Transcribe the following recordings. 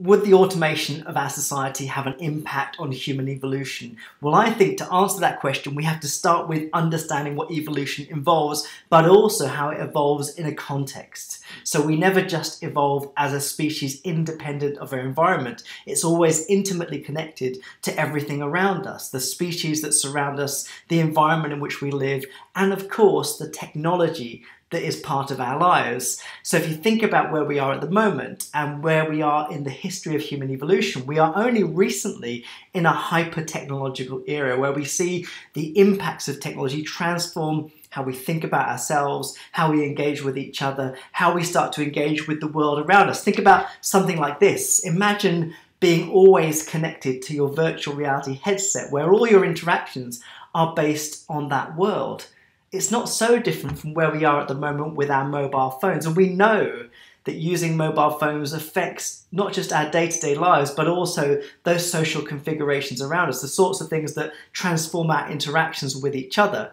would the automation of our society have an impact on human evolution? Well, I think to answer that question, we have to start with understanding what evolution involves, but also how it evolves in a context. So we never just evolve as a species independent of our environment. It's always intimately connected to everything around us the species that surround us, the environment in which we live, and of course, the technology that is part of our lives. So if you think about where we are at the moment and where we are in the history of human evolution, we are only recently in a hyper technological era where we see the impacts of technology transform how we think about ourselves, how we engage with each other, how we start to engage with the world around us. Think about something like this. Imagine being always connected to your virtual reality headset where all your interactions are based on that world it's not so different from where we are at the moment with our mobile phones. And we know that using mobile phones affects not just our day to day lives, but also those social configurations around us, the sorts of things that transform our interactions with each other.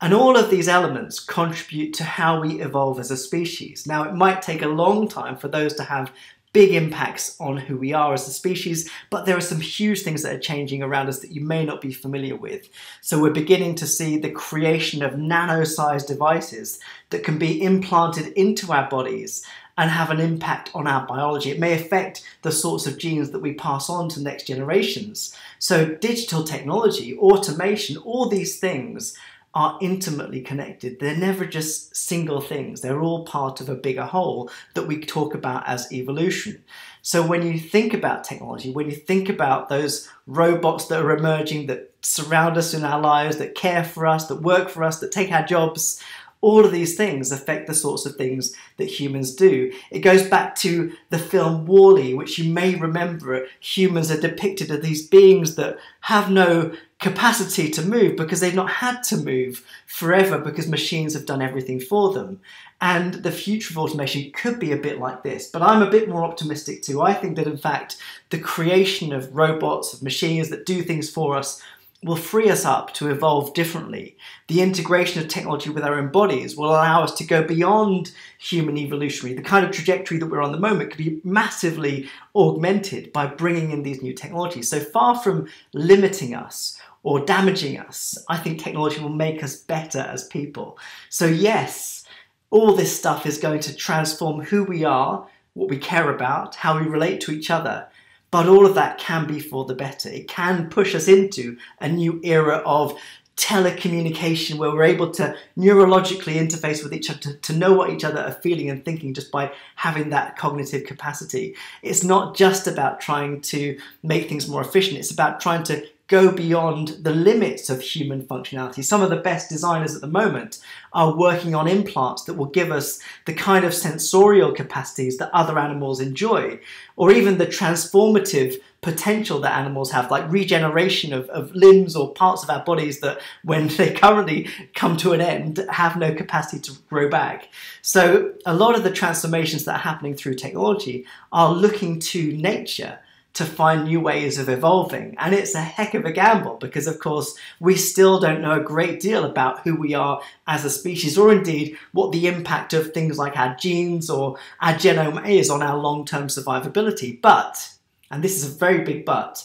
And all of these elements contribute to how we evolve as a species. Now, it might take a long time for those to have big impacts on who we are as a species, but there are some huge things that are changing around us that you may not be familiar with. So we're beginning to see the creation of nano-sized devices that can be implanted into our bodies and have an impact on our biology. It may affect the sorts of genes that we pass on to next generations. So digital technology, automation, all these things are intimately connected. They're never just single things, they're all part of a bigger whole that we talk about as evolution. So, when you think about technology, when you think about those robots that are emerging that surround us in our lives, that care for us, that work for us, that take our jobs, all of these things affect the sorts of things that humans do. It goes back to the film WALL-E, which you may remember. Humans are depicted as these beings that have no capacity to move because they've not had to move forever because machines have done everything for them. And the future of automation could be a bit like this, but I'm a bit more optimistic too. I think that in fact, the creation of robots, of machines that do things for us, will free us up to evolve differently. The integration of technology with our own bodies will allow us to go beyond human evolutionary. The kind of trajectory that we're on the moment could be massively augmented by bringing in these new technologies. So far from limiting us or damaging us, I think technology will make us better as people. So, yes, all this stuff is going to transform who we are, what we care about, how we relate to each other. But all of that can be for the better. It can push us into a new era of telecommunication where we're able to neurologically interface with each other to, to, know what each other are feeling and thinking just by having that cognitive capacity. It's not just about trying to make things more efficient, it's about trying to go beyond the limits of human functionality. Some of the best designers at the moment are working on implants that will give us the kind of sensorial capacities that other animals enjoy, or even the transformative potential that animals have, like regeneration of, of limbs or parts of our bodies that, when they currently come to an end, have no capacity to grow back. So, a lot of the transformations that are happening through technology are looking to nature to find new ways of evolving. And it's a heck of a gamble because, of course, we still don't know a great deal about who we are as a species or indeed what the impact of things like our genes or our genome is on our long term survivability. But, and this is a very big but,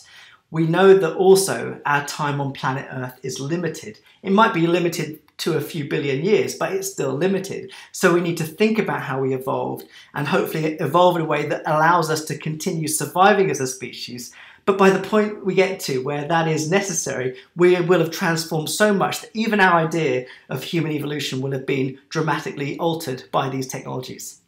we know that also our time on planet Earth is limited. It might be limited to a few billion years, but it's still limited. So we need to think about how we evolved and hopefully evolve in a way that allows us to continue surviving as a species. But by the point we get to where that is necessary, we will have transformed so much that even our idea of human evolution will have been dramatically altered by these technologies.